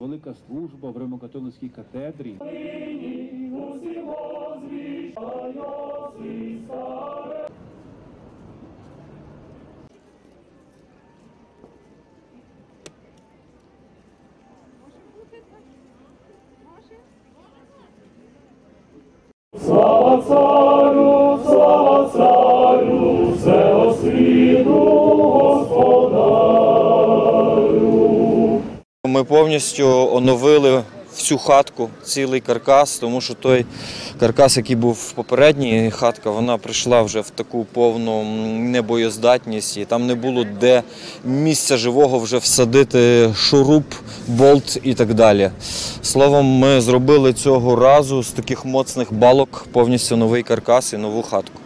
велика служба в Римокатолицькій катедрі. Слава царю, слава царю, Ми повністю оновили всю хатку, цілий каркас, тому що той каркас, який був в попередній хатка, вона прийшла вже в таку повну небоєздатність, і там не було де місця живого вже всадити шуруп, болт і так далі. Словом, ми зробили цього разу з таких моцних балок повністю новий каркас і нову хатку.